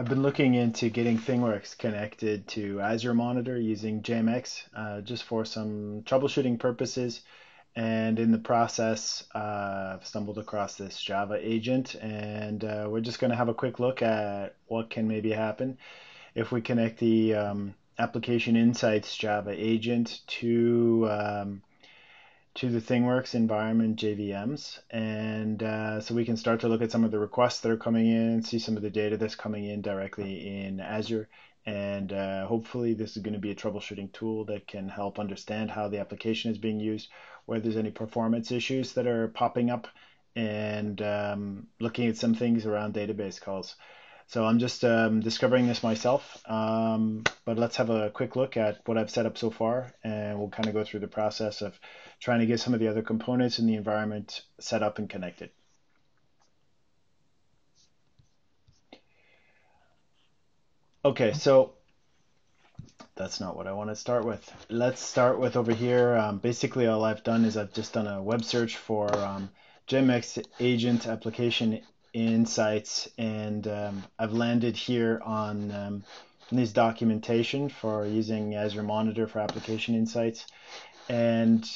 I've been looking into getting ThingWorx connected to Azure Monitor using JMX uh, just for some troubleshooting purposes. And in the process, uh, I've stumbled across this Java agent, and uh, we're just going to have a quick look at what can maybe happen if we connect the um, Application Insights Java agent to um, to the ThingWorx environment JVMs. And uh, so we can start to look at some of the requests that are coming in, see some of the data that's coming in directly in Azure. And uh, hopefully, this is going to be a troubleshooting tool that can help understand how the application is being used, where there's any performance issues that are popping up, and um, looking at some things around database calls. So I'm just um, discovering this myself, um, but let's have a quick look at what I've set up so far, and we'll kind of go through the process of trying to get some of the other components in the environment set up and connected. Okay, so that's not what I want to start with. Let's start with over here. Um, basically, all I've done is I've just done a web search for um, JMX agent application insights and um, I've landed here on um, this documentation for using Azure Monitor for application insights. And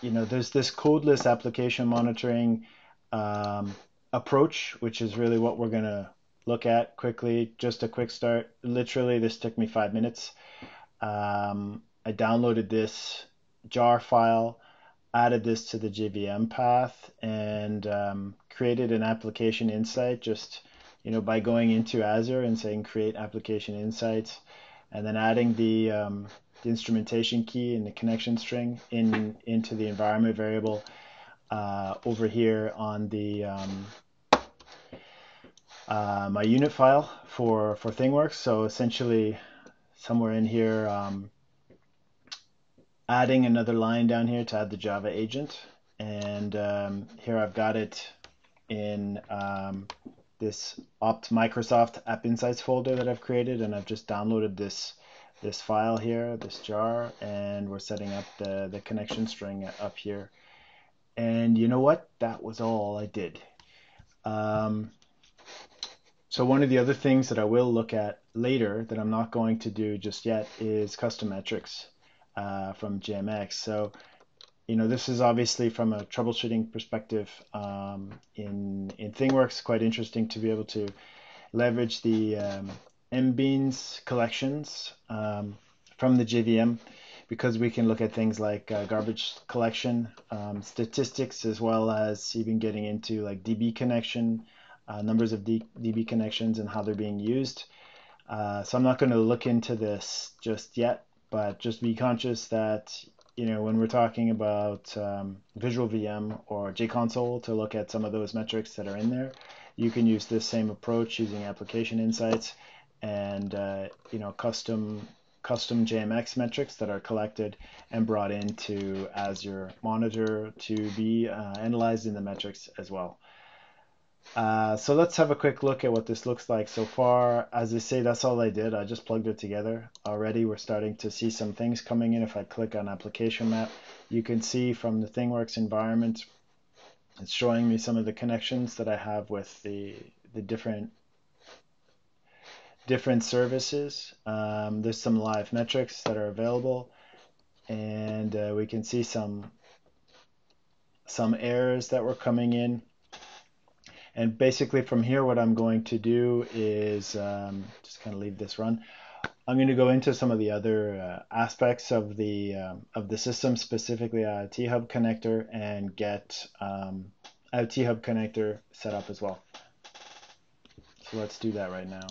you know there's this codeless application monitoring um, approach which is really what we're going to look at quickly. Just a quick start. Literally this took me five minutes. Um, I downloaded this jar file added this to the JVM path and um, created an application insight just you know by going into Azure and saying create application insights and then adding the, um, the instrumentation key and the connection string in into the environment variable uh, over here on the um, uh, my unit file for for ThingWorx. So essentially somewhere in here um, adding another line down here to add the Java agent. And um, here I've got it in um, this opt Microsoft App Insights folder that I've created, and I've just downloaded this this file here, this jar, and we're setting up the, the connection string up here. And you know what? That was all I did. Um, so one of the other things that I will look at later that I'm not going to do just yet is custom metrics uh, from JMX. So, you know, this is obviously from a troubleshooting perspective um, in in ThingWorx. Quite interesting to be able to leverage the um, MBeans collections um, from the JVM because we can look at things like uh, garbage collection, um, statistics, as well as even getting into like DB connection, uh, numbers of D- DB connections, and how they're being used. Uh, so I'm not going to look into this just yet, but just be conscious that you know when we're talking about um, Visual VM or JConsole to look at some of those metrics that are in there, you can use this same approach using application insights and uh, you know custom custom JMX metrics that are collected and brought into Azure Monitor to be uh, analyzed in the metrics as well. Uh, so let's have a quick look at what this looks like so far. As I say, that's all I did. I just plugged it together. Already we're starting to see some things coming in. If I click on application map, you can see from the ThingWorx environment, it's showing me some of the connections that I have with the, the different different services. Um, there's some live metrics that are available and uh, we can see some some errors that were coming in and basically from here, what I'm going to do is um, just kind of leave this run. I'm going to go into some of the other uh, aspects of the um, of the system, specifically IoT Hub connector, and get um, IoT Hub connector set up as well. So let's do that right now.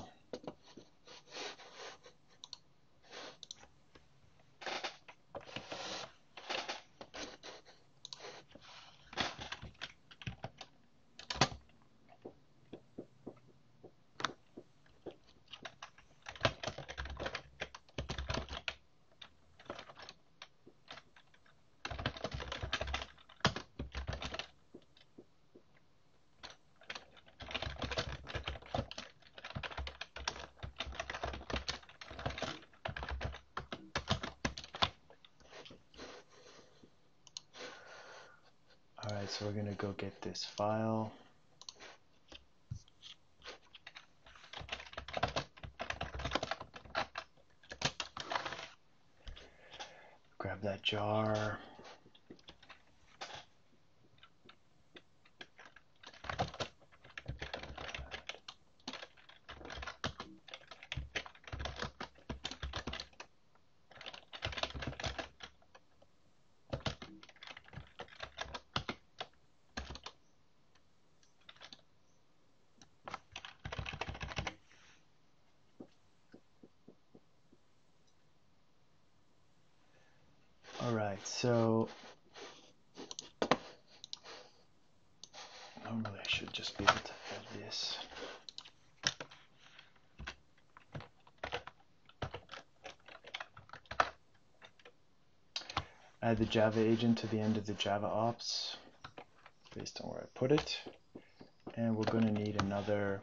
so we're going to go get this file. Grab that jar. So normally I should just be able to add this. Add the Java agent to the end of the Java ops based on where I put it. And we're going to need another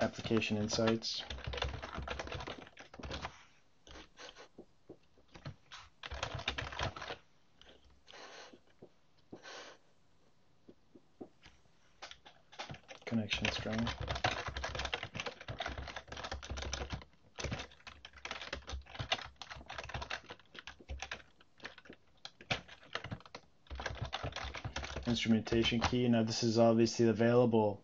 application insights. Connection string. Instrumentation key. Now this is obviously available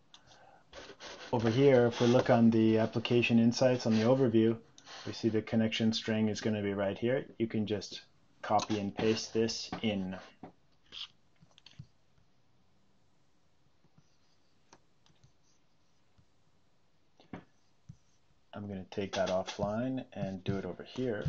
over here, if we look on the application insights on the overview, we see the connection string is going to be right here. You can just copy and paste this in. I'm going to take that offline and do it over here.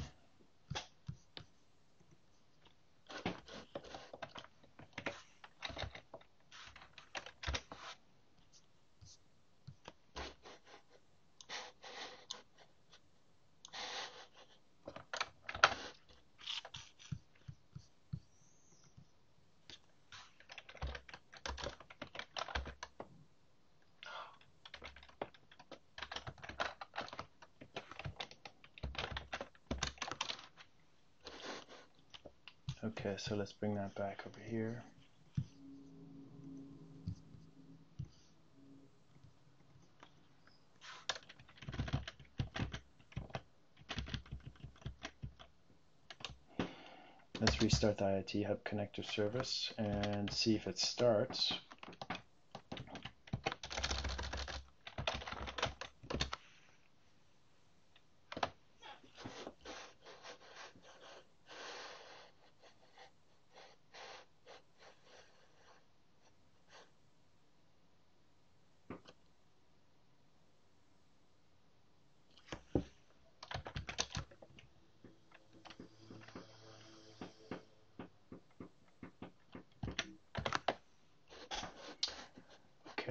Okay, so let's bring that back over here. Let's restart the IoT Hub connector service and see if it starts.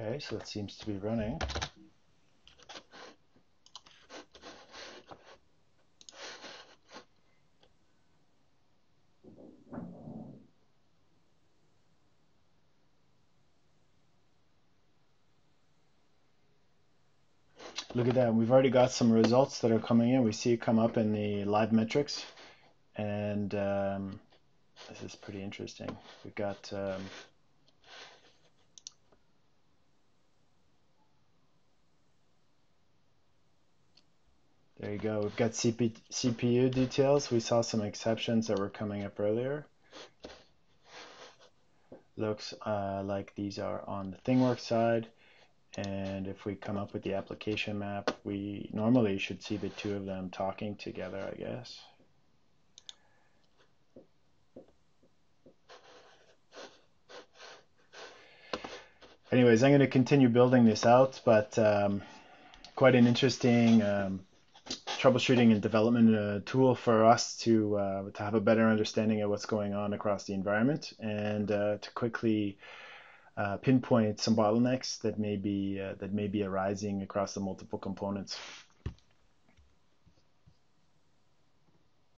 Okay, so it seems to be running. Look at that, we've already got some results that are coming in. We see it come up in the live metrics and um, this is pretty interesting. We've got um, There you go. We've got CP, CPU details. We saw some exceptions that were coming up earlier. Looks uh, like these are on the ThingWorx side. And if we come up with the application map, we normally should see the two of them talking together, I guess. Anyways, I'm going to continue building this out, but um, quite an interesting um, troubleshooting and development a tool for us to uh, to have a better understanding of what's going on across the environment and uh, to quickly uh, pinpoint some bottlenecks that may be uh, that may be arising across the multiple components.